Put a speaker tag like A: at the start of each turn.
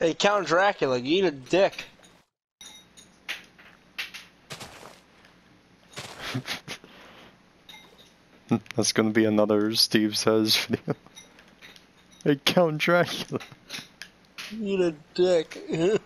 A: Hey, Count Dracula, you eat a dick.
B: That's gonna be another Steve Says video. hey, Count Dracula.
A: You eat a dick.